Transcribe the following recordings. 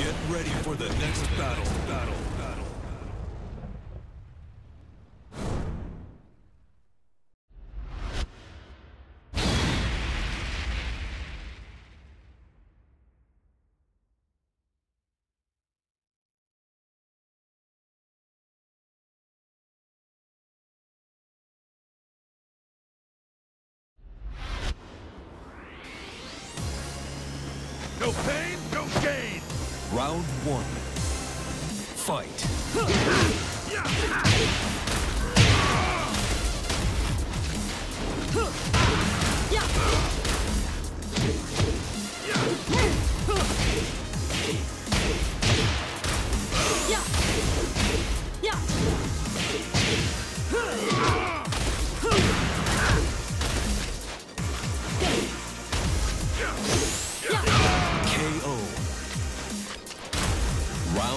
Get ready for the next battle. Battle. Battle. No pain, no gain. Round one. Fight.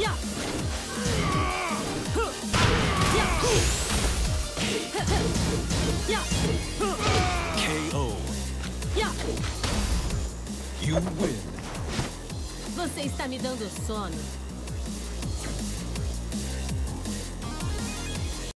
KO. You win. Você está me dando sono.